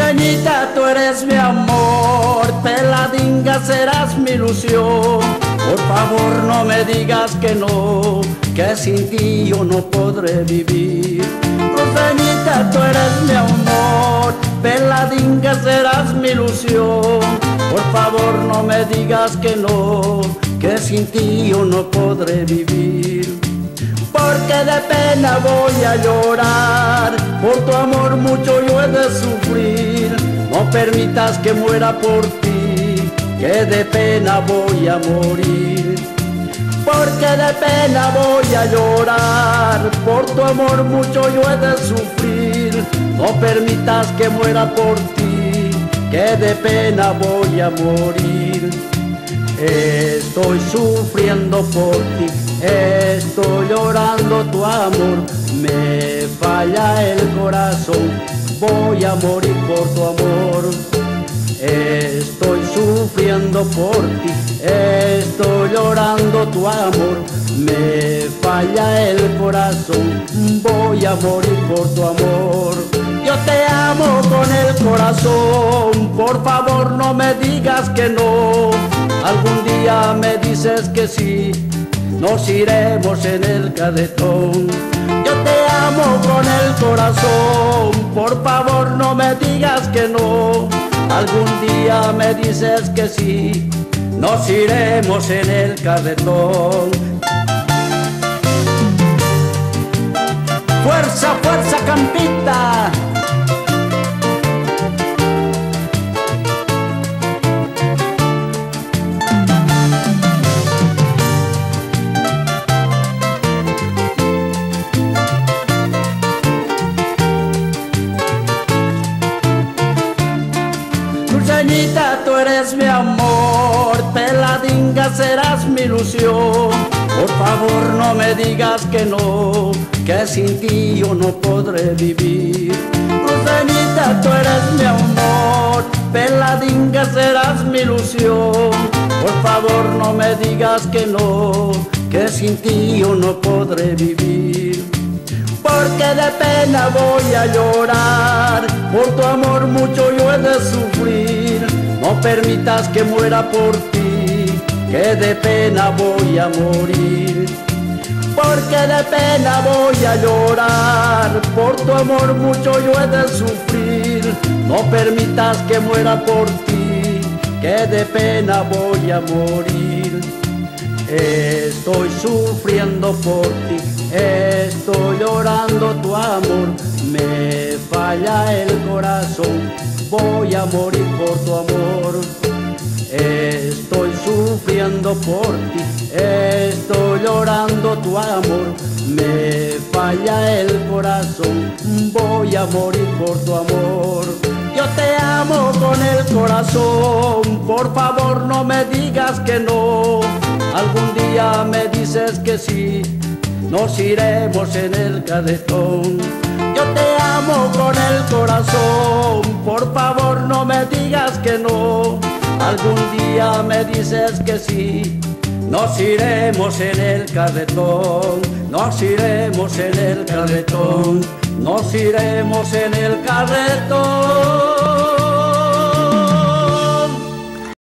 Dulceñita, tú eres mi amor, peladinga serás mi ilusión. Por favor no me digas que no, que sin ti yo no podré vivir. Dulceñita, tú eres mi amor, peladinga serás mi ilusión. Por favor no me digas que no, que sin ti yo no podré vivir porque de pena voy a llorar, por tu amor mucho yo he de sufrir, no permitas que muera por ti, que de pena voy a morir. Porque de pena voy a llorar, por tu amor mucho yo he de sufrir, no permitas que muera por ti, que de pena voy a morir. Estoy sufriendo por ti, estoy llorando tu amor, me falla el corazón, voy a morir por tu amor. Estoy sufriendo por ti, estoy llorando tu amor, me falla el corazón, voy a morir por tu amor. Yo te amo con el corazón, por favor no me digas que no. Algún día me dices que sí, nos iremos en el cadetón. Yo te amo con el corazón, por favor no me digas que no. Algún día me dices que sí, nos iremos en el cadetón. Dulceñita, tú eres mi amor, peladinga serás mi ilusión. Por favor no me digas que no, que sin ti yo no podré vivir. Dulceñita, tú eres mi amor, peladinga serás mi ilusión. Por favor no me digas que no, que sin ti yo no podré vivir porque de pena voy a llorar, por tu amor mucho yo he de sufrir, no permitas que muera por ti, que de pena voy a morir. Porque de pena voy a llorar, por tu amor mucho yo he de sufrir, no permitas que muera por ti, que de pena voy a morir. Estoy sufriendo por ti, estoy llorando tu amor, me falla el corazón, voy a morir por tu amor. Estoy sufriendo por ti, estoy llorando tu amor, me falla el corazón, voy a morir por tu amor. Yo te amo con el corazón, por favor no me digas que no. Algún día me dices que sí, nos iremos en el cadetón. Yo te con el corazón, por favor no me digas que no. Algún día me dices que sí, nos iremos en el carretón, nos iremos en el carretón, nos iremos en el carretón.